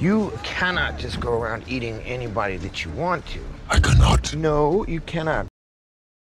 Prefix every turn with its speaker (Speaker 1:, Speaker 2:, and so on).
Speaker 1: You cannot just go around eating anybody that you want to.
Speaker 2: I cannot.
Speaker 1: No, you cannot.